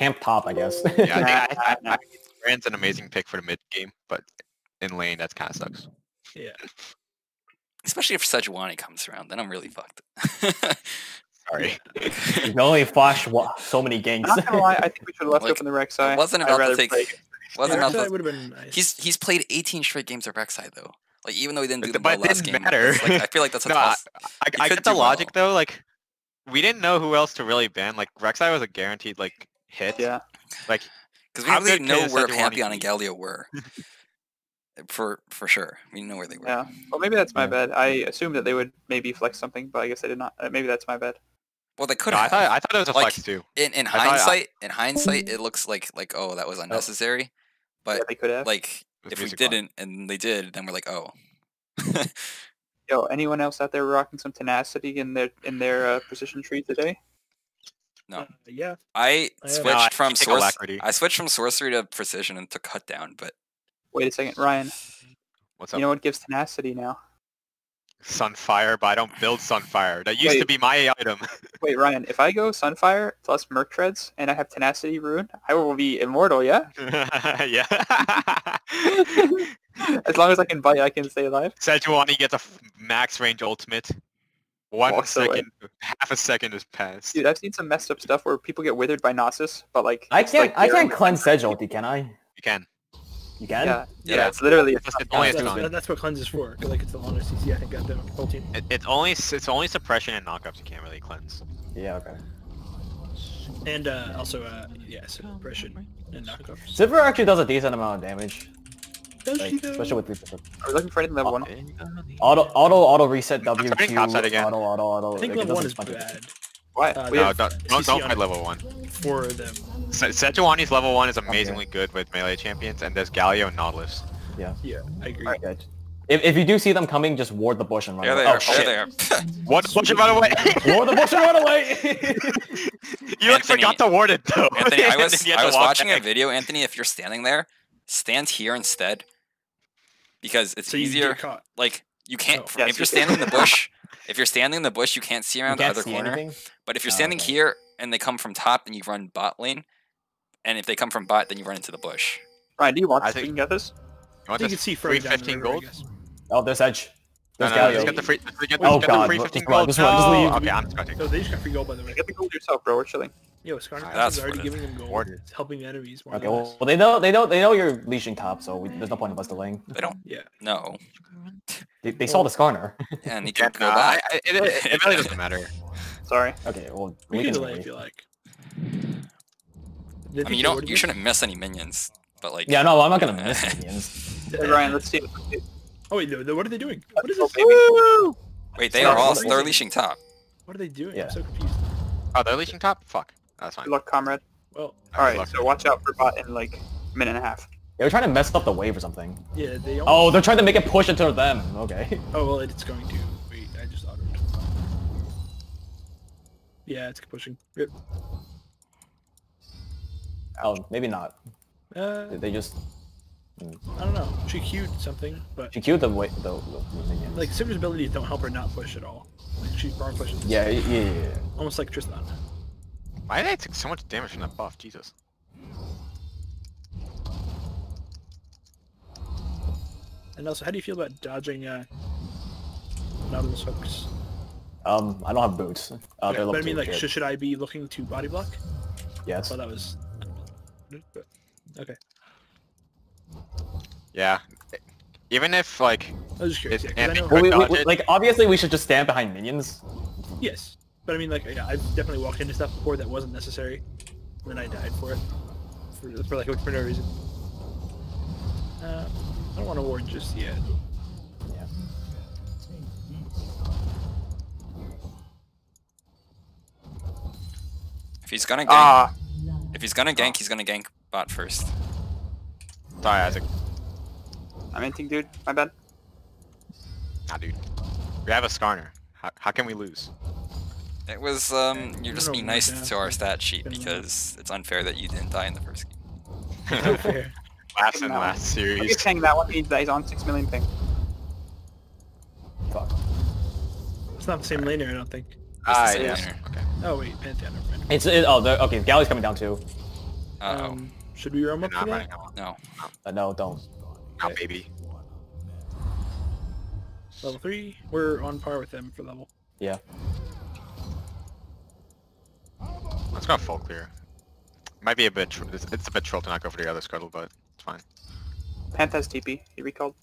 camp top, I guess. Yeah, I think, I, I, I Brand's an amazing pick for the mid game, but in lane that kind of sucks. Yeah. Especially if Sejuani comes around, then I'm really fucked. Sorry. you can only flash wa- so many ganks. I'm not gonna lie, I think we should have left Like, open the Rek'Sai. it wasn't I'd about rather to take. play- Wasn't about to, would have been nice. he's he's played 18 straight games of Rek'Sai though. Like even though he didn't do But the it well last didn't game, matter. like, I feel like that's a No, I, toss. I, You I get the logic well. though. Like, we didn't know who else to really ban. Like, Rek'Sai was a guaranteed like hit. Yeah. Like, Because we How really good know where Sejuani Pantheon and be? Galio were. for for sure, we know where they were. Yeah. Well, maybe that's my Yeah. bad. I assumed that they would maybe flex something, but I guess they did not. Uh, maybe that's my bad. Well, they could no, I have. thought I thought it was a Like, flex too. in in I thought I- hindsight, in hindsight, it looks like like oh that was unnecessary, yeah, but they could have. like with if we didn't and they did, then we're like oh. Yo, anyone else out there rocking some tenacity in their in their uh, position tree today? No. Uh, yeah. I I switched No, I from take source. I switched from sorcery to precision and to cut down, but Wait a second, Ryan. What's up? You know what gives tenacity now? Sunfire, but I don't build Sunfire. That used to be my item. Wait, Ryan. If I go Sunfire plus Merc Treads and I have tenacity rune, I will be immortal. Yeah. yeah. as long as I can bite, I can stay alive. Sejuani gets a f- max range ultimate. One Walks away. half a second has passed. Dude, I've seen some messed up stuff where people get withered by Nasus, but like I can't. like I can't cleanse Sedge ulti, can I? You can. You can. Yeah, yeah, Yeah. it's literally. It's, it's only a That's, that's what cleanse is for. 'cause, Like it's the longest CC I think got the whole team. It, it's only it's only suppression and knockups you can't really cleanse. Yeah. Okay. And uh, also, uh, yeah, suppression and knockups. Sivir actually does a decent amount of damage, Does like, she though? especially with three percent. Are we looking for anything level one? Auto, auto, auto reset W starting Q. topside again. Auto, auto, auto. I think like, level one is a bunch of- bad Why? Uh, No, have, don't don't, CC don't fight level one. for them. Se- Sejuani's level one is amazingly good with melee champions, and there's Galio and Nautilus. Yeah, Yeah, I agree. Alright. Yeah. If, if you do see them coming, just ward the bush and run there they away. are. Oh, there shit. they are. What? Push him out away! Ward the bush and run away! you like Anthony- forgot to ward it though. Anthony, I was then you had I was walk watching a video. Anthony, if you're standing there, stand here instead, because it's So easier. get caught. Like you can't. Oh. Yes, if you're standing in the bush, if you're standing in the bush, you can't see You around the can't other corner. anything? But if you're Oh, standing okay. here and they come from top, then you run bot lane. And if they come from bot, then you run into the bush. Ryan, do you want I this? We think- can get this. You want You can see free further down the 15 gold? guess. Oh, there's Edge. No, There's no, no, just get the free, just get, Oh, just get God, the free 15 gold. just run, just leave. Okay, I'm just gonna No, they just got free gold by the way. Get the gold yourself, bro. We're chilling. Yo, Skarner Alright, is already giving them gold. Order. It's helping the enemies more Okay, well, well, they know they know they know you're leashing top, so we, there's no point in us delaying. They don't Yeah. know. They, they saw the Skarner. And he Yeah, can't go nah, back. I- it, it, it really doesn't matter. Sorry. okay, well We, we can can delay delay. if you like. I mean, you don't. You shouldn't miss any minions. But like. Yeah, no, I'm not gonna miss minions. Hey, Ryan, let's see. it. Oh wait, no, no, what are they doing? What is Oh, this? baby. Wait, they are all they're leashing top. What are they doing? Yeah. I'm so confused. Oh, they're leashing top? Fuck. That's fine. Good luck, comrade. Well, All right, luck. so watch out for bot in like a minute and a half. They were trying to mess up the wave or something. yeah, they. Oh, they're trying to make it push into them. Okay. oh well, it's going to. Wait, I just autoed. Yeah, it's pushing. Rip. Oh, maybe not. Uh, They- They just I don't know. She queued something, but she queued the way the, the minions. like Sivir's abilities don't help her not push at all. Like she wrong pushes. yeah, yeah, yeah, yeah. Almost like Tristan. Why did I take so much damage from that buff? Jesus. And also, how do you feel about dodging uh, Nautilus hooks? Um, I don't have boots. Uh, Yeah, they're but I mean, like, kid. should, should I be looking to body block? yes. Well, that was. Okay, Yeah. Even if like I was just curious. It's I know, Well, we, we, dodge we- it. like obviously we should just stand behind minions. yes, but I mean, like, yeah, I've definitely walked into stuff before that wasn't necessary, and then I died for it, for, for like for no reason. Uh, I don't want to ward just yet. Yeah. If he's gonna gank, Ah, if he's gonna gank, he's gonna gank bot first. sorry Isaac. I'm hinting, dude. My bad. Nah dude. We have a Skarner. How, how can we lose? It was um, you're just being nice to our stat sheet because it's unfair that you didn't die in the first game. Last and No. last I'm series. just saying that one means that he's on six million ping. Fuck. It's not the same laner, I don't think. It's Ah, same yes. Okay. Oh wait, Pantheon, never mind. It's it, oh they're- okay. Galio's coming down too. Uh-oh. Um, should we roam up for that? No. Uh, no, don't. Not baby. Level three. We're on par with them for level. Yeah. Let's go full clear. Might be a bit. Tr- it's, it's a bit troll to not go for the other scuttle, but it's fine. Panth has TP. He recalled.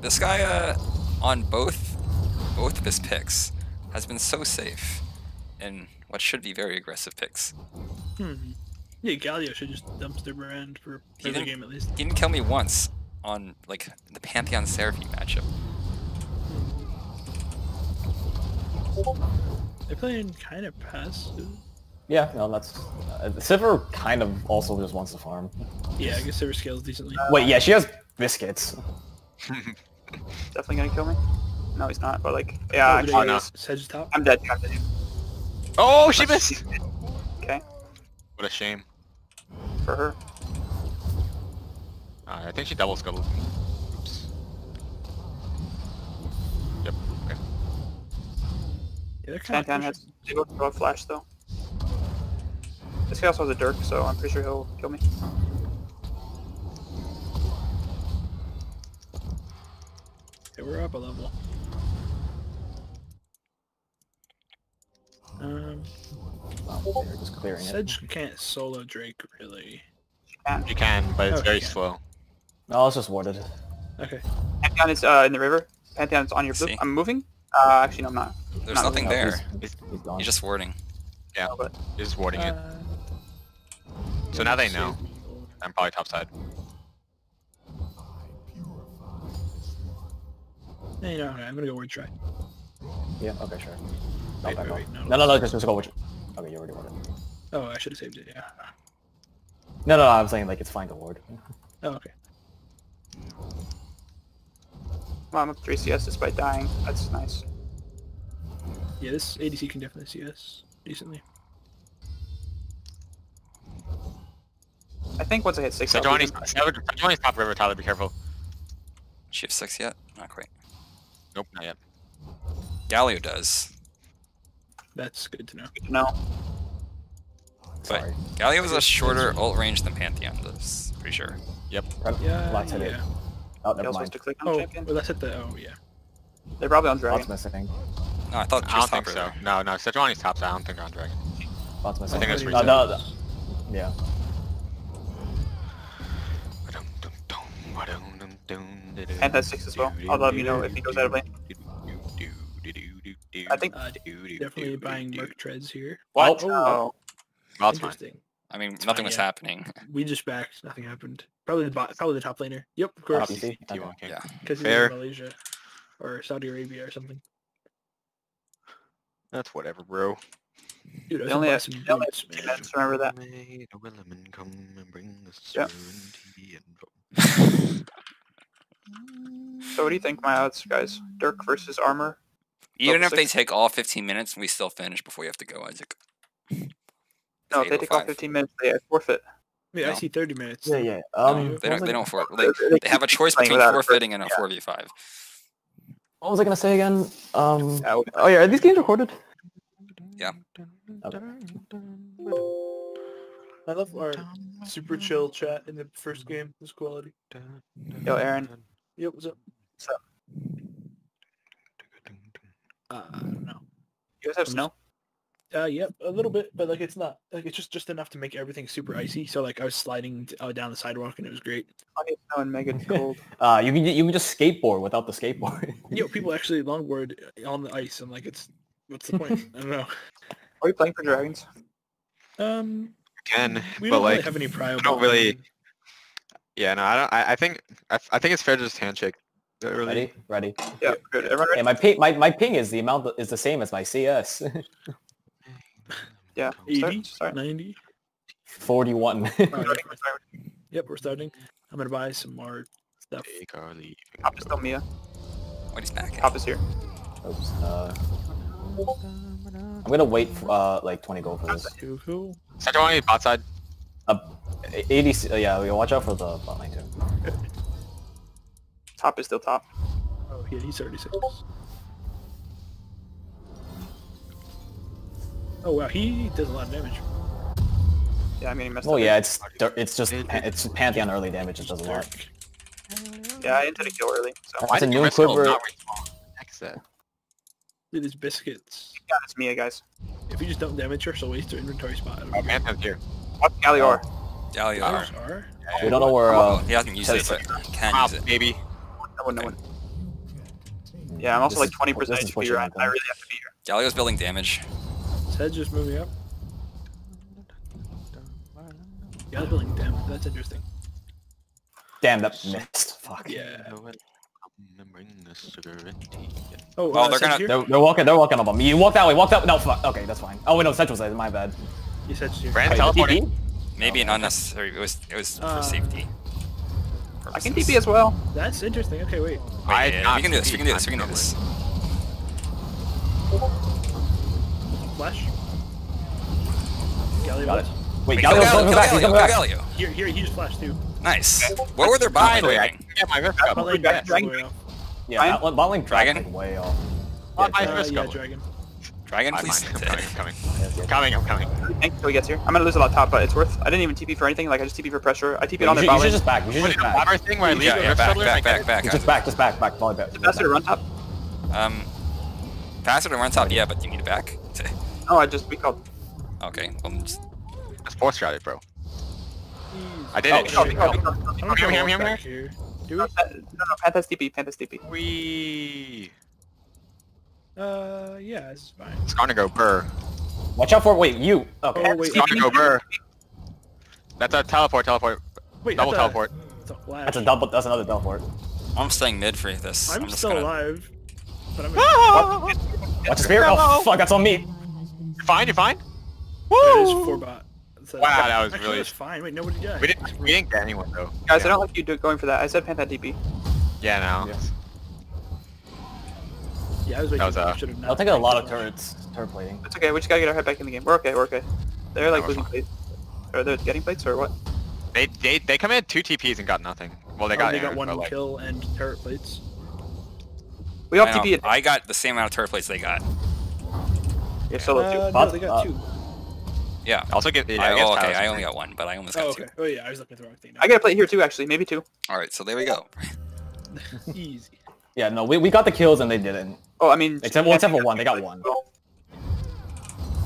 This guy uh, on both both of his picks has been so safe in what should be very aggressive picks. Hmm. Yeah, Galio should just dumpster brand for He every game at least. He didn't kill me once on like the Pantheon Seraphine matchup. They're playing kind of passive. Yeah, no, that's... Uh, Sivir kind of also just wants to farm. Yeah, I guess Sivir scales decently. Wait, yeah, she has biscuits. Definitely gonna kill me. No, he's not. But like, yeah, Oh, actually, no. he is. Sedge top. I'm dead. I'm dead. Oh, she missed. Okay, What a shame. For her. Uh, I think she double scuttled. me. Oops. Yep. Okay. Yeah, they're kind Pantheon of has zero throw flash though. This guy also has a Dirk, so I'm pretty sure he'll kill me. Yeah, we're up a level. Um, Oh, they're just clearing it. Sedge can't solo Drake really. You can, but it's Oh, very slow. No, it's just warded. Okay. Pantheon is uh, in the river. Pantheon's on your blue. I'm moving. Uh, actually, no, I'm not. There's Not nothing No, there. He's, he's gone. He's just warding. Yeah, No, but you're just warding it. Uh, So now they know. I'm probably top side. No, you know, okay, I'm gonna go word try. Yeah, okay, sure. No, Wait, wait, off. wait, no, no, no, no, just, just go with Okay, you already won it. Oh, I should have saved it. Yeah. No, no, no, I'm saying like it's fine to ward. Oh, okay. well, I'm up 3 CS despite dying. That's nice. Yeah, this ADC can definitely see us decently. I think once I hit 6 I'll be Sejuani's, good. Sejuani's top river, Tyler, be careful. She have six yet? Not quite. Nope, not yet. Galio does. That's good to know. No. But Sorry. Galio has a shorter ult range than Pantheon does. Pretty sure. Yep. Yeah, Black's hit it. yeah. Oh, never mind. supposed to click on Oh, champion. well, that's at the. Oh, yeah. They're probably on Bot's dragon. missing. No, I thought she I don't think so. river. No, no, Sejuani's top side. I don't think they're on dragon. Bot's missing. I think it's oh, no, reset. no, no, yeah. And has 6 as well. I'll let you know if he goes out of lane. I think- Uh, definitely buying Merc treads here. What? Oh, Oh, Well, it's fine. Interesting. I mean, It's nothing fine, was yeah. happening. We just backed. Nothing happened. Probably the bot, probably the top laner. Yep, of course. PC? Okay. Yeah. Because he's Fair. in Malaysia or Saudi Arabia or something. That's whatever, bro. Dude, I They only gonna have- some they only have boots, two man. remember that. Made a Wellerman come and bring us Yeah. serenity and so what do you think my odds, guys? Dirk versus Armor? Even Level if they take all 15 minutes, we still finish before you have to go, Isaac. No, if they take all 15 minutes, they forfeit. I mean, I see 30 minutes. Yeah, yeah. No, Um, they don't. was They don't for. They- they they have a choice between without it, forfeiting and a yeah. 4v5. What was I gonna say again? Um. Oh yeah, are these games recorded? Yeah. I love our super chill chat in the first game. This quality. Yo, Aaron. Yep. What's up? Uh, I don't know. You guys have snow? Uh, yep, a little bit, but like it's not like it's just just enough to make everything super icy. So like I was sliding uh, down the sidewalk and it was great. I need snow and Megan cold. Uh, you can you can just skateboard without the skateboard. Yo, people actually longboard on the ice. I'm like, it's what's the point? I don't know. Are you playing for dragons? Um, Again, we but don't really have any prio. don't really- yeah, no, I don't. I, I think I, I think it's fair to just handshake. Is that really? Ready? Ready. Yeah, good. Everyone Yeah, ready? my ping my, my ping is the amount that is the same as my CS. Yeah. 80, Start, start. 90. Forty one. Alright, Starting, starting. Yep, we're starting. I'm gonna buy some more stuff. Take our leave. Is still Mia. What he's back. Top is here. Oops. Uh, I'm gonna wait for, uh like twenty gold for this. Cool, cool. Sejuani bot side. Uh, 80. Uh, yeah, we watch out for the bot lane too. Top is still top. Oh yeah, he's 36. Oh wow, he does a lot of damage. Yeah, I mean, he messed Well, up. yeah, it's it's just it's Pantheon early damage. It does a lot. Yeah, I entered a kill early, so. That's a did new Crystal quiver. not respawn? Exit. Look at these biscuits. Yeah, it's Mia, guys. If you just don't damage her, she'll waste her inventory spot. Oh, Phantom's here. Watch Gallior. Galio. Ours are. We don't know where. Uh, he hasn't used it, but can use it. baby. No one, no one. Yeah, I'm also This like 20% is- this is HP what you're around. on. I really have to be here. Galio's building damage. Sedge just moving up. Yeah, that's building damage. That's interesting. damn, that missed. Fuck. Yeah. Remembering the Oh, Oh, uh, they're gonna- They're, they're walking. They're walking up on me. You walk that way. Walk that. No, fuck. Okay, that's fine. Oh wait, no, Central side. My bad. You said here. Brand teleporting. TP? Maybe an unnecessary. It was. It was Uh, for safety. I can purposes. TP as well. That's interesting. Okay, wait. Wait, I yeah, not we can do this. We can do this. We can do this. Flash. Galio. Got it. Wait, Wait, go Galio's Galio, coming back. Galio, coming go back. Galio. Here, here, he just flashed too. Nice. What were their bot lane Finally, I doing? can get my rift up. but- Bot lane Dragon- back all the Dragon- way off. Yeah, Fine. bot, bot lane Dragon? dragon way off. My Yeah, Uh, yeah, dragon. Dragon, I'm please. I'm coming, I'm coming. yes, yes. I'm coming, I'm coming. Thank until he gets here. I'm gonna lose a lot top, but it's worth. I didn't even TP for anything. Like I just TP for pressure. I TP You on should, their you should just back. You should What just back. ladder thing where I leave Yeah, the yeah, rift back, back, back, back. Just back. Just back. Back. Volley back. Faster to run top. Um, faster to run top, yeah, but you need it back. Oh, I just we called. okay, well, just, it? It's force routed, bro. I did Oh, it. We called. We called. We called. I don't Here, know here, if here, I here. back here. Do we? No, no, Panthers TP. Panthers TP. Wee. Uh, yeah, it's fine. It's gonna go burr. Watch out for. Wait, you. Okay. Oh, wait. It's gonna go burr. That's a teleport, teleport. Wait, Double that's a- teleport. A. That's a double. That's another teleport. I'm staying mid for this. I'm, I'm still gonna. alive, but I'm. Watch the spear. Oh fuck, that's on me. You're fine, you're fine? It is four bot. So- Wow, that was Actually, really- That's fine. Wait, nobody died. We didn't, we didn't get anyone though. Guys, yeah. I don't like you do, going for that. I said Panther TP. Yeah, no. Yeah. Yeah, I was waiting. was, uh, should have not I'll take a lot of turrets. Turret plating. It's okay. We just gotta get our head back in the game. We're okay. We're okay. They're like Oh, losing fine. plates. Or they're getting plates or what? They, they, they come in two TPs and got nothing. Well, they Oh, got, they got one but, like, kill and turret plates. We all I, TP. I got the same amount of turret plates they got. You're solo Uh, too. no, Bot- they got uh, two. Yeah. Also get, yeah, I, I guess oh, okay, Tyler's I only got one, but I almost got Oh, two. okay. Oh yeah, I was looking at the wrong thing. Now. I got a plate here too. Actually, maybe two. All right, so there we go. Easy. Yeah, no, we, we got the kills and they didn't. Oh, I mean. Except- well, except for one, they got one.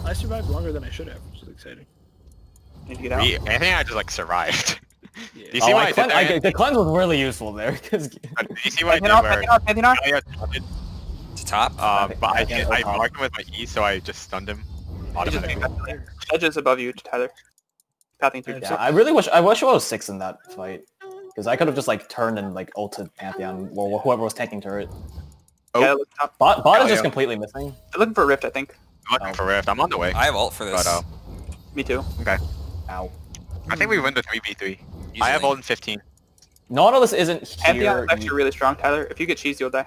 I survived longer than I should have, which is exciting. Need to get out. We, Anthony and I just like survived. Yeah. Do you see oh, what I I, clean- did I, there? the cleanse was really useful there because Do you see what I did Pantheon, where Pantheon, Pantheon. Galio taunted, To top. um, but I, Pantheon I top. marked him with my E, so I just stunned him He just automatically. Above you, Tyler. Pathing through. Yeah, yeah, I really wish I wish I was six in that fight because I could have just like turned and like ulted Pantheon or whoever was tanking turret. Oh. Yeah, look top. Bot bot is Galio. just completely missing. They're looking for a rift, I think. I'm looking for Rift. I'm on the way. I have ult for this. But, uh, Me too. okay. Ow. I think we win the 3v3. I have Easily. ult in 15. Nautilus isn't Pantheon here. is actually really strong, Tyler. If you get cheese, you'll die.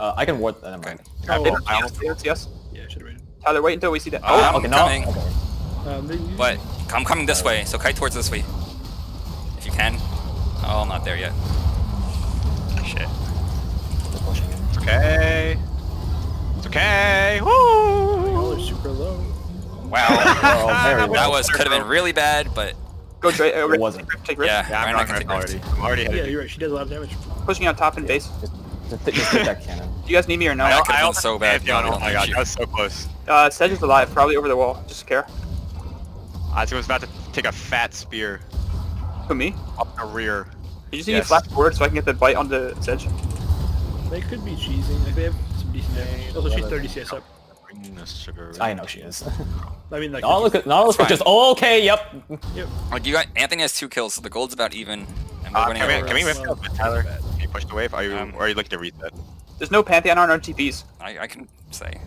Uh, I can ward. Never Okay. mind. Oh, They Oh, I us. almost- They don't see us. yeah, should have waited. Tyler, wait until we see that. Uh, Oh, I'm okay, no. coming. Okay. Um, they But I'm coming this way, so kite towards this way. If you can. Oh, I'm not there yet. Shit. They're pushing in. It's okay. It's okay. Y'all Woo! are super low. Wow. Oh, that well. was could have been really bad, but go Dre. Uh, It wasn't. rift, take rift. yeah, Yeah, I'm Ryan, I on can Rift take already. I'm already ahead Yeah, you. you're right. She does a lot of damage. Pushing out top and base. Just, just, just take that cannon. Do you guys need me or no? I I, could've I been also so bad. Pantheon, No, Oh my god, shoot. that was so close. Uh, Sedge is alive, probably over the wall. Just care. I was about to take a fat spear Who me? up the rear. Did you see Yes. me flash forward so I can get the bite on the Sedge? They could be cheesing. Like they have some decent damage. Also, she's 30 CS up. Sugar. I know she is. I mean, like. Nautilus, Nautilus Fine. was just okay. Yep. Yep. Like you got Anthony has two kills, so the gold's about even, and we're Uh, winning can we, over can we us. rift up with Tyler? Can you push the wave? Are you, Um, or are you looking to reset? There's no Pantheon on our TPs. I, I can say.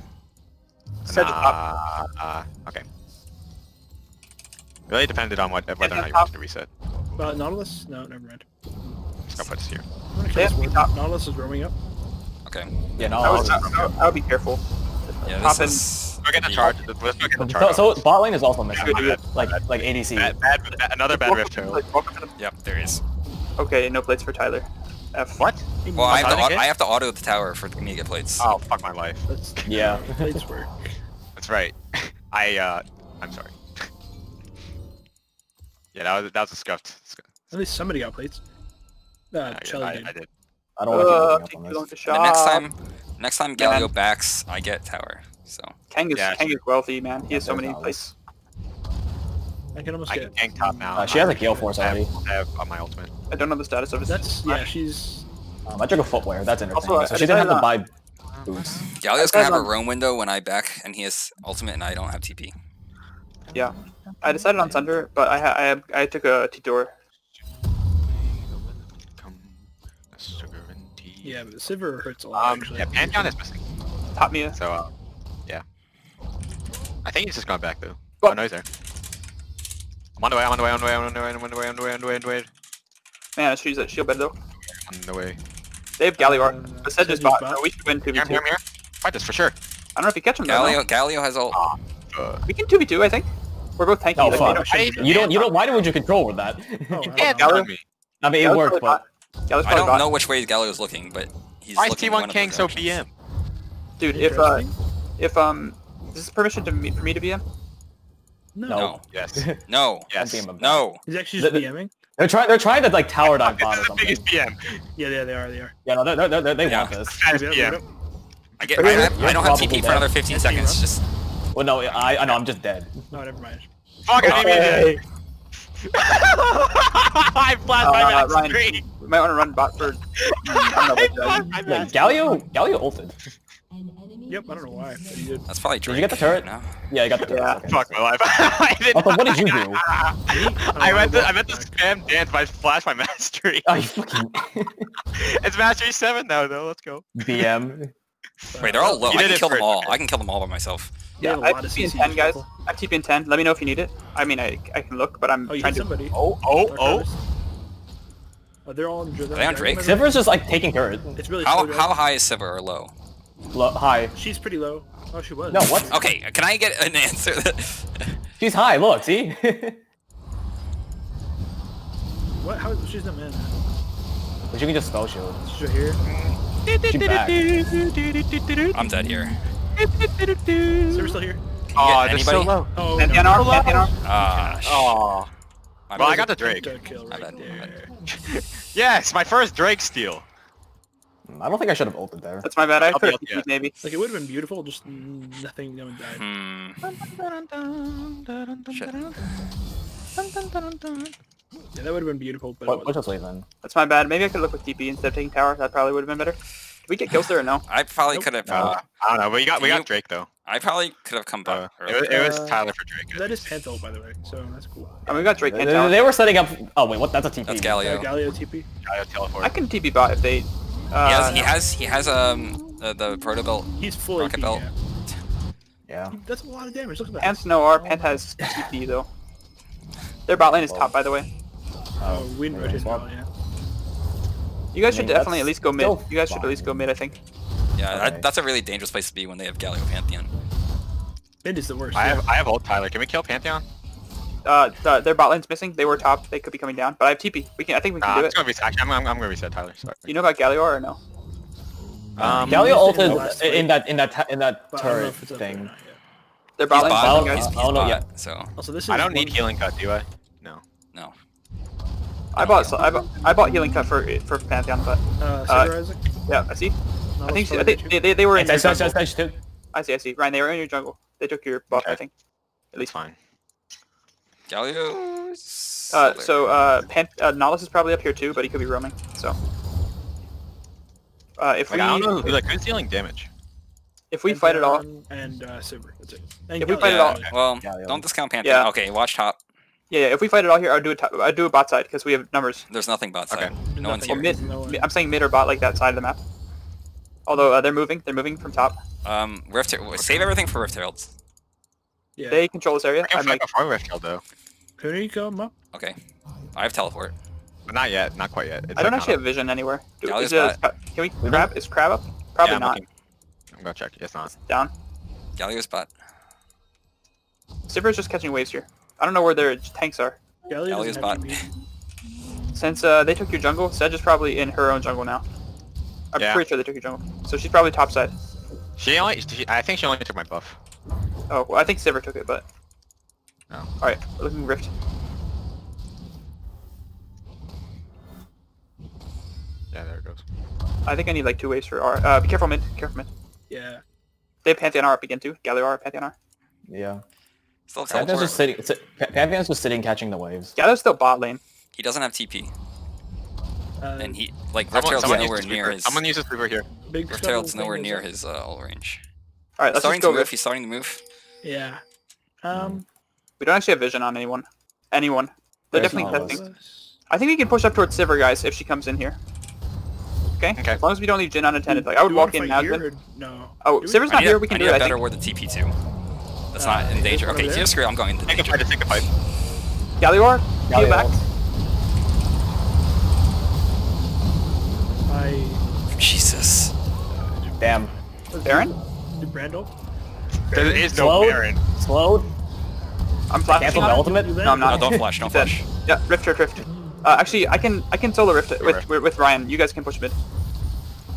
Sedge. Nah, uh, okay. Really depended on what, whether or Pantheon not you top. wanted to reset. Uh, Nautilus? No, never mind. Just gonna put this here. I'm gonna They kill have this to be ward. top. Nautilus is roaming up. Okay. Yeah, I would, Nautilus. I, would- I would be careful. Yeah, Top this is. We're getting the charge. Let's go get the So, charge. so bot lane is also missing. Bad, Like like ADC. bad, bad, bad- another bad rift turtle. Like, welcome to the- Yep, there is. Okay, no plates for Tyler. F. What? Well, I have, to, Sonic au- hit? I have to auto the tower for me to get plates. Oh, fuck my life. That's Yeah. plates work. That's right. I uh, I'm sorry. yeah, that was that was a scuffed. At least somebody got plates. Uh, I, I. I did. I don't want to Uh, take too long to this. shop. Next time, next time Galio backs, I get tower. So Kang is, Yeah, Kang is wealthy, man. He has so many not plates. I can almost I get. can gank top now. Uh, she has a Gale Force I already. have, I have on my ultimate. I don't know the status of it. That's yeah. She's Um, I took a footwear. That's interesting. Also, so she didn't have to decided buy boots. Galio's gonna have a on- roam window when I back, and he has ultimate, and I don't have TP. Yeah. I decided on Thunder, but I ha- I, have, I took a T-Door. Yeah, but Sivir hurts a lot. Um, actually. yeah, Pantheon is missing. Top Mia. So, uh, yeah. I think he's just gone back though. What? Oh no, he's there. I'm on the way. I'm on the way. On the way. On the way. On the way. I'm on the way. On the way. On the way. Man, I should use that shield bed though. On the way. They have Galliard. Uh, but Sedge is bot, bot. so we should win 2v2. Here, here, here. Fight this for sure. I don't know if you catch him though. Galio, Galio has ult. Uh, We can 2v2, I think. We're both tanky. Oh, like, fuck. we don't- I didn't- You don't. You don't. Why would you control with that? Oh, you can't. Galio- I mean, it Galio's worked, probably but bot. Galio's I don't bot. know which way Galio's looking, but he's Why is looking T1 one King so. BM? Dude, if uh, if um, is this permission to me, for me to be him? No. No, Yes. no, Yes. I'd be no. He's actually just The- the- BMing. they're trying. They're trying to like tower dive This bot or the something. biggest BM. Yeah, yeah, they are. They are. Yeah, no, they're, they're, they're, they Yeah. want this. Fast Yep, yep, BM. I get. I, have, I don't have probably TP for another 15 Yes, seconds. Just Well, no, I, I know, I'm just dead. No, never mind. Fuck, I didn't mean Okay. to. I flashed my Uh, max Ryan. screen. We might want to run bot for. I don't know I about flashed that. my Yeah, Galio, Galio ulted. Yep, I don't know why. But he did. that's probably Did you get the turret? No. Yeah, I got the turret. Yeah. Okay. Fuck my life. I did Also, what did you do? I meant to, I meant to spam dance, but I flashed my mastery. Oh, you fucking It's mastery seven now, though. Let's go. BM. Wait, they're all low. You I can kill them for- all. I can kill them all by myself. They have a I lot have of TP in 10, guys. I have TP in 10. Let me know if you need it. I mean, I, I can look, but I'm Oh, you trying hit to. somebody. Oh, oh, oh. Travis. Oh, they're all in. They're they on Drake? Sivir's just like taking turret. It's really How how high is Sivir or low? Lo- high. She's pretty low. Oh, she was. No, what? Okay, can I get an answer? She's high. Look, see. What? How? She's not man. but you can just spell shield. She's right here. She back. I'm dead here. Sivir still here. Can Oh, they're so low. Oh, Pantheon no. arm, Pantheon arm. Ah, sh- Oh. Well, I got the Drake. Penta kill My right there. Yes, my first Drake steal. I don't think I should have ulted there. That's my bad. I I'll could have be maybe. Like it would have been beautiful, just nothing. No one died. Hmm. Shit. Yeah, that would have been beautiful, but What, what's wasn't. just then? That's my bad. Maybe I could look with TP instead of taking tower. That probably would have been better. Did we get kills there or no? I probably Nope. could have. No. Uh, I don't know, but we got we got you- Drake though. I probably could have come Uh, back. it, was, it was Uh, Tyler for Drake. That is Panthol, by the way, so that's cool. I mean, we got Drake They, and they were setting up. Oh wait, what? That's a TP. That's Uh, Galio. Galio TP. I teleport. I can TP bot if they. Uh, He has, he has, he has um uh, the proto belt. He's full Rocket AP. belt. Yeah. Yeah. That's a lot of damage. Look at that. Pants no R. Pant has TP though. Their bot lane is top, by the way. Oh, wind maybe rotation. well, yeah. You guys I should mean, definitely at least go mid. You guys should at least go mid, I think. Yeah, Okay. that, that's a really dangerous place to be when they have Galio Pantheon. Wind is the worst. I yeah. have I have ult Tyler. Can we kill Pantheon? Uh, the, their bot lane's missing. They were top. They could be coming down. But I have TP. We can. I think we can Nah, do it's it. gonna be actually, I'm, I'm, I'm gonna reset Tyler. Sorry. You know about Galio or no? Um, Galio he's in the last ulted in that in that in that But I don't know turret if it's up there or thing. not yet. Their bot lane's bot. missing, I'll- He's, guys. he's I don't know yet. so Also, this is. I don't need healing cut, do I? No. no. I bought. I bought. I bought healing cut for for Pantheon, but Uh, Uh, yeah, I see. I think. I think they, they, they were in It's your it's- jungle. it's- it's- it's- I see. I see. Ryan, they were in your jungle. They took your buff. I think. At least. fine. Galio. Uh, so uh, Pan- uh, Nautilus is probably up here too, but he could be roaming. So. Uh, if Like, we I don't know who like who's dealing damage. if we fight it all, And uh, Saber. That's it. And If we Galio- fight it yeah, all- well, Galio. don't discount Pantheon. Yeah. Okay, watch top. Yeah, yeah. If we fight it all here, I'd do it. Top, I'd do it bot side because we have numbers. There's nothing bot side. Okay. No one's Nothing. here. Mid, No one. I'm saying mid or bot, like that side of the map. Although uh, they're moving, they're moving from top. Um, Rift. Her- Save everything for Rift Heralds. Yeah. They control this area. I can I'm fight like, before Rift Hill though, Here you go, Mo. Okay. I have teleport. but not yet. Not quite yet. It's I don't like actually have vision anywhere. Do, Galio's is it, can we We crab? Is crab up? up. Probably Yeah, I'm not. looking. I'm gonna check. It's not. Down. Galio's bot. Sivir's just catching waves here. I don't know where their tanks are. Galio Galio's doesn't bot. Since uh, they took your jungle, Sedge is probably in her own jungle now. I'm Yeah. pretty sure they took your jungle. So she's probably top side. She only. She, I think she only took my buff. Oh, well, I think Sivir took it, but. Oh. All right, we're looking Rift. Yeah, there it goes. I think I need like two waves for R. Uh, be careful mid. Careful mid. Yeah. They have Pantheon R up again too. Galio Pantheon R. Yeah. Still Pantheon's teleport. just sitting. si- Pa- Pantheon's just sitting, catching the waves. Galio's still bot lane. He doesn't have TP, Uh, and he like Rift Someone, Herald's someone, nowhere use the near sweeper. his. someone use the sweeper here. big Rift scuttle nowhere near his uh, all range. All right, let's starting just go to move. Rift. He's starting to move. Yeah. Um. We don't actually have vision on anyone. Anyone. They're There's definitely testing. I think we can push up towards Sivir, guys, if she comes in here. Okay? Okay. As long as we don't leave Jin unattended. Like, I would Do we wanna walk in now, here or No. Oh, Do? Sivir's I not need, here. a, We I can need do it, a I better think. word than TP too. That's Uh, not in danger. Okay, over here, screw. it, I'm going into Take a danger. fight, take a fight. Gallior, Galio heal back. I. Jesus. Damn. Baron? Did Brando? There is no Slowed? Baron. Slowed. I'm flashing Cancel the ultimate. No, I'm No, not. don't flash. Don't flash. Yeah, Rift, Rift, Rift. Uh, actually, I can I can solo Rift it with, with with Ryan. You guys can push mid.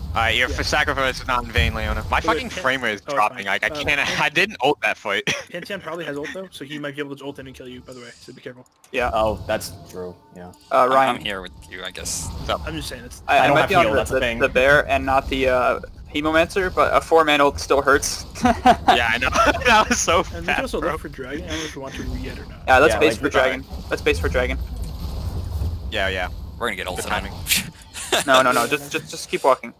Alright, your Yeah. sacrifice is not in vain, Leona. My Wait, fucking can- frame rate is oh, dropping. Like, I Um, can't. I didn't ult that fight. Pantheon probably has ult though, so he might be able to ult in and kill you. By the way, so be careful. Yeah. Oh, that's true. Yeah. Uh, Ryan. I'm here with you, I guess. I'm just saying it's. I, I I might be on the, the the, bear and not the uh, Hemomancer, but a four-man ult still hurts. yeah, I know. that was so And we can fast, also bro. for dragon. I don't know if we want to re yet or not. Yeah, let's Yeah, base like, for dragon. Let's base for dragon. Yeah, yeah. We're gonna get ulted on. timing. No, no, no. Just, just, just keep walking.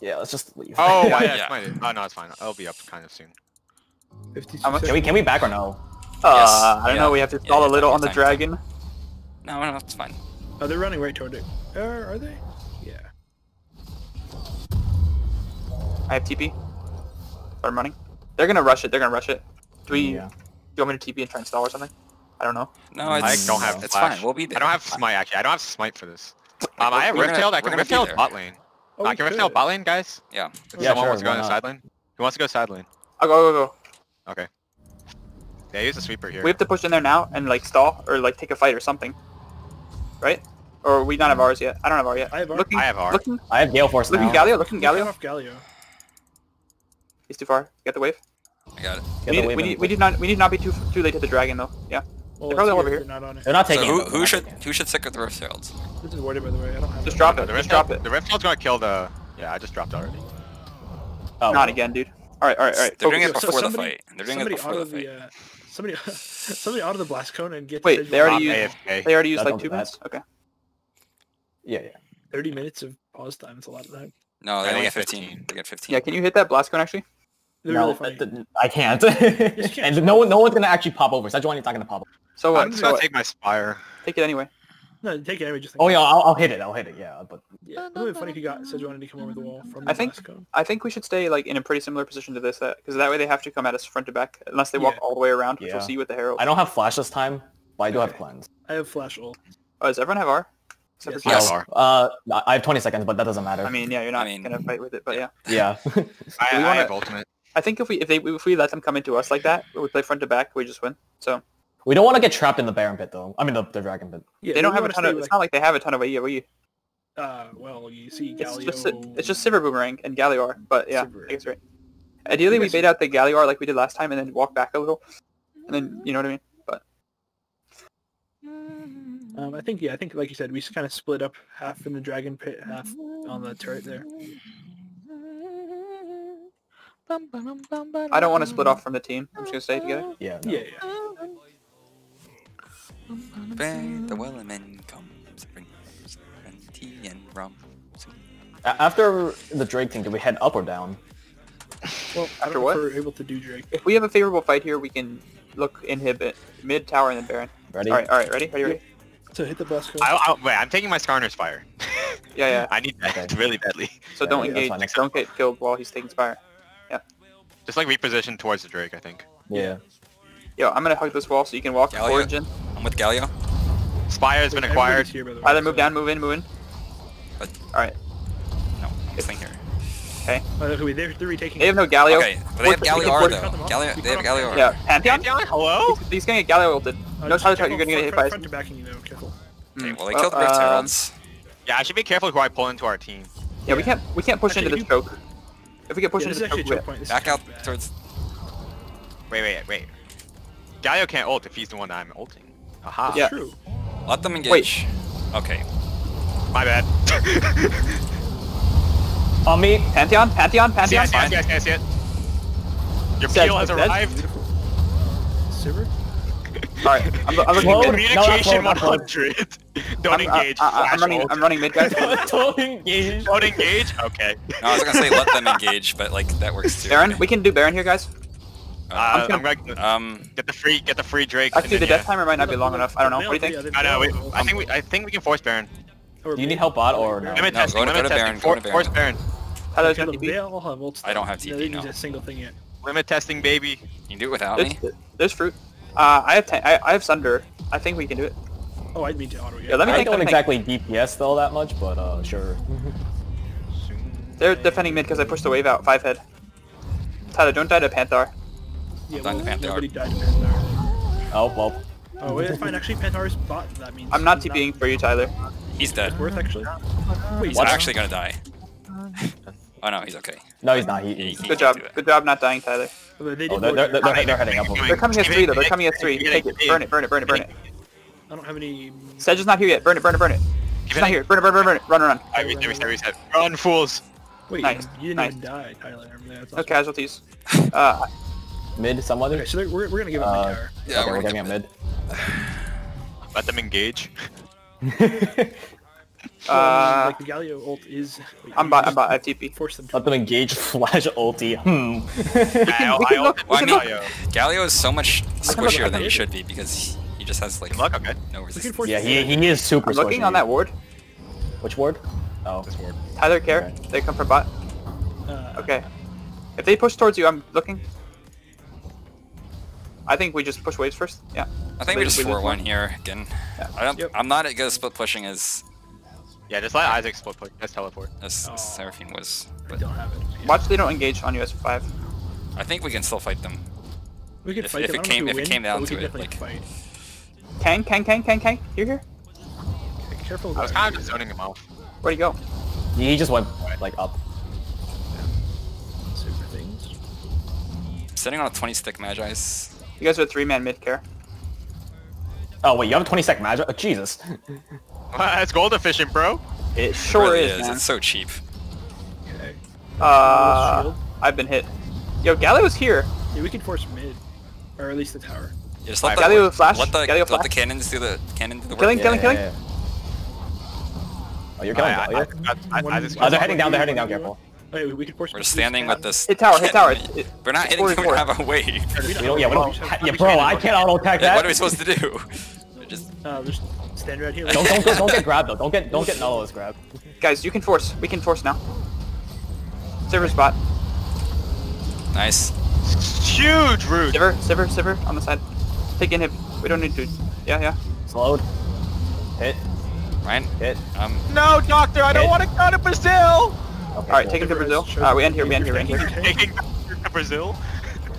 Yeah. Let's just leave. Oh, yeah, Yeah. it's fine. Oh, no, it's fine. I'll be up kind of soon. 56 How much? Can we can we back or no? Uh, I don't yeah. know. We have to stall yeah, a little on the time. dragon. no, no, it's fine. Oh, they're running right toward it. Uh, are they? Yeah. I have TP. But I'm running. They're gonna rush it. They're gonna rush it. Do we? Yeah. Do you want me to TP and try and stall or something? I don't know. No, I it's, I don't have It's flash. fine. We'll be there. I don't have smite, actually. I don't have smite for this. Um, I have We're Rift gonna- I can gonna Rift be bot lane. Oh, I we can Rift could. Tailed bot lane, guys. Yeah. If Yeah, someone sure, wants to go why in the not? side lane. Who wants to go side lane? I'll go, go, go. Okay. Yeah, use the sweeper here. We have to push in there now and like stall or like take a fight or something. Right? Or we don't have ours yet. I don't have ours yet. I have R. Looking, I have R. Looking, I have Gale Force looking now. Galio. Looking We cut Galio. off Galio. He's too far. You got the wave. I got it. We need, we need, we need not we need not be too too late to the dragon though. Yeah. Well, They're probably over here. They're not on it. They're not So taking. who it, who should who should stick with the Rift Heralds? This is worded by the way. I don't have. Just drop it. the Just Rift drop it. The Rift Tail's gonna kill the... Yeah, I just dropped already. Oh, Not again, dude. All right, all right, all right. They're doing it Focus. So before the somebody- fight. They're doing it somebody before out the of fight. the uh, somebody somebody out of the blast cone and get. Wait, to they already Not used- AFK. They already used like two that. minutes. Okay. Yeah, yeah. thirty minutes of pause time. It's a lot of time. No, they only get 15. 15. They get 15. Yeah. Can you hit that blast cone actually? They're no, really funny. th- th- I can't. can't. and no one, no one's gonna actually pop over. Sejuani's not gonna pop over. So I'm just So gonna what? take my Spire. Take it anyway. No, take it anyway. Just. Oh yeah, I'll, I'll hit it. I'll hit it. Yeah, but Yeah. It would be funny if you got wanted to come over the wall from the I think- blast. I think we should stay like in a pretty similar position to this, because that way they have to come at us front to back, unless they walk Yeah. all the way around, which Yeah. we'll see with the herald. I don't have flash this time. But I do have Okay. cleanse. I have flash ult. Oh, does everyone have R? Except for Yes. Have R. Uh, I have 20 seconds, but that doesn't matter. I mean, yeah, you're not I mean- gonna fight with it, but yeah. yeah. I, we wanna- have ultimate. I think if we if they if we let them come into us like that, we play front to back, we just win. So we don't want to get trapped in the Baron pit though. I mean the, the Dragon pit. Yeah, they don't have a ton of. with, It's not like they have a ton of AE. We Uh, well, you see it's Galio. just it's just Sivir Boomerang and Gallior, but yeah, Sivir. I guess right. Ideally, we guess- bait out the Gallior like we did last time, and then walk back a little, and then you know what I mean. But Um, I think yeah, I think like you said, we just kind of split up half in the dragon pit, half on the turret there. I don't want to split off from the team. I'm just gonna stay together. Yeah. no. Yeah, yeah. Bang, the Wellerman comes, brings tea and rum. After the Drake thing, do we head up or down? Well, After what? we're able to do Drake. If we have a favorable fight here, we can look inhibit mid tower and then Baron. Ready? All right, all right, ready, ready, ready. To hit the blast cone. I, I, wait, I'm taking my Skarner Spire. Yeah, yeah. I need that Okay. really badly. So Yeah, don't yeah, engage. Don't get killed while he's taking fire. Yeah. Just like reposition towards the Drake, I think. Yeah. Yo, I'm gonna hug this wall so you can walk Galio? origin. I'm with Galio. Spire has been acquired. Everybody's Here, by way, Either move so- down, move in, move in. But- All right. No, I'm staying here. Oh, okay, wait, they're, they're retaking. They have no Galio. Okay, but they have Force- Galio R though. cut them off. Galio, they have cut Galio R. Yeah, Pantheon. Pantheon, hello? He's, he's gonna get Galio ulted. Uh, no just charge attack, you're gonna get hit by. front to backing you though. Careful. Okay, Hmm. well they Well, killed Rift um, Heralds. Yeah, I should be careful who I pull into our team. Yeah, we can't we can't push Actually, into if this choke. If we get pushed Yeah, into is this choke, choke point. Back out bad. towards. Wait, wait, wait. Galio can't ult if he's the one that I'm ulting. Aha. Yeah. True. Let them engage. Okay. My bad. On me. Pantheon, Pantheon, see Pantheon. it, see it, see it, see it, see it. Your Sedge, peel has Sedge. arrived. Sivir? Alright, I'm, I'm looking Load. mid. No, not Communication load, not load. 100. Don't I'm, uh, engage. I, I, I'm running. ult. I'm running mid, guys. Don't engage. Don't engage? Okay. No, I was gonna say let them engage, but like that works too. Baron, we can do Baron here, guys. Uh, gonna- I'm gonna Um, get the free, get the free Drake. Actually, the then, death timer might not be long enough. I don't know. What do you think? I know. Wait, I think we, I think we can force Baron. Do you need help bot or no? Limit No, testing. go limit go to testing. Baron, For, go to Force Baron. Baron. Tyler's They got all have ult I don't have stuff. TP, They no. need a single thing yet. Limit testing, baby. you can do it without There's, me. there's fruit. Uh, I have I, I have Sunder. I think we can do it. Oh, I mean to auto. Yeah, let me I think. don't Let think. exactly DPS though that much, but uh, sure. They're defending mid because I pushed the wave out. Five head. Tyler, don't die to Panthar. Yeah, Done the Panther. nobody died to Panther. Oh well. Oh, wait, it's fine. Actually, Panthar's bot. That means I'm not he's TPing for you, Tyler. He's dead. Worth actually. Wait, he's He's not. actually gonna die. Oh no, he's okay. No, he's not. He, He- he Good job. Good job not dying, Tyler. Oh, they oh, they're, vote they're, for- they're, they're heading up. They're coming as three though. They're coming as three. Take it. Burn it. Burn it. Burn it. Burn it. I don't have any. Sedge is not here yet. Burn it. Burn it. Burn it. He's not here. Burn it. Burn it. Burn it. Run. Run. Run. I reset, reset, reset. Run, fools. Wait, Nice, you didn't nice. even die, Tyler. That's No awesome. casualties. Uh, Mid, someone. Okay, so we're, we're gonna give him Uh, the tower. Yeah, okay, we're we're gonna getting at mid. Let them engage. uh, like the Galio ult is. wait, I'm you bot. I'm bot. I TP. Force them to. Let them engage flash ulti. Hmm. I, we I look- ulted we can Galio. Galio is so much squishier than he should be because he just has like Good luck, okay. no We can resistance. yeah, he, he is super I'm looking on that ward. Which ward? Oh. This ward. Tyler, care. Okay. They come for bot. Uh, Okay. If they push towards you, I'm looking. I think we just push waves first. Yeah. I think we We- just we 4-1 here again. Yeah. I don't, Yep. I'm not as good at split pushing as, Yeah, just let Isaac split push. Just teleport. as, Oh. as Seraphine was. But don't have it. Watch they don't engage on US five. I think we can still fight them. We could If- fight if them. it I don't know came- we if it win, came but down we to could it, definitely fight. Kang, Kang, Kang, Kang, Kang. Here, here. Okay, careful. I was kind of just zoning him off. Where'd he go? He just went like up. Super things. Sitting on a 20 stick Mejai's. You guys are three man mid care. Oh wait, you have a 20 sec magic? Oh, Jesus. That's gold efficient, bro. It sure really is, man. It's so cheap. Okay. Uh, I've been hit. Yo, Galio's here. Yeah, we can force mid, or at least the tower. You just let, Alright, the, Galio flash, let the Galio let the cannons do the cannon do the work. Killing, killing, Yeah, killing. yeah, yeah. Oh, you're killing I, I, Galio? I, I, I, One- Isaac's Oh, they're heading down, they're heading down, one- careful. Wait, we can force. We're we just can standing with this. Hit tower, hit tower. cannon. It- We're not it's hitting. We forward, don't have a wave. We don't, yeah, we don't, yeah, bro, I can't auto attack that. what are we supposed to do? Just Uh, just stand right here. Don't, don't, don't get grabbed though. Don't get, don't get Nullis grabbed. Guys, you can force. We can force now. Sivir spot. nice. huge root. Sivir, Sivir, Sivir on the side. Take in him. We don't need to. Yeah, yeah. Slowed. Hit, Ryan, hit. um, No, doctor, I don't want to go to Brazil. Okay, All right, cool. take him to Brazil. Sure. Uh, we end here. We end here. We end here. Taking to Brazil.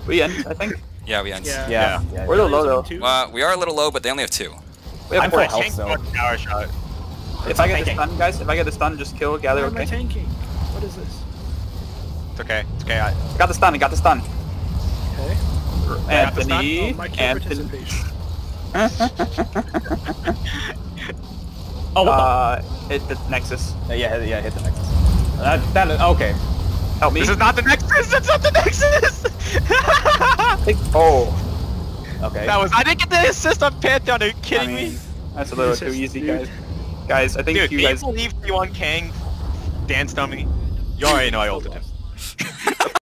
We end. I think. yeah, we end. Yeah. Yeah, yeah. We're a little low though. Two. Uh, we are a little low, but they only have two. We have I'm four. health, Tank so. fucking tower shot. If I get the stun, guys, if I get the stun, just kill Why Galio. am I tanking? What is this? It's okay. It's okay. I, Got the stun. I got the stun. Okay. got the stun? Oh, Anthony. my Anthony. Oh, what Uh, hit the Nexus. the? Yeah, yeah, hit the next. That, that, okay. Help me. this is not the Nexus. It's not the Nexus. Take- oh, Okay. that was. I didn't get the assist on Pantheon. Are you I kidding mean, me? that's a little It's too just- easy, dude. guys. Guys, I think Dude, you can guys. you believe T1 Kang danced on me? You already know I ulted him.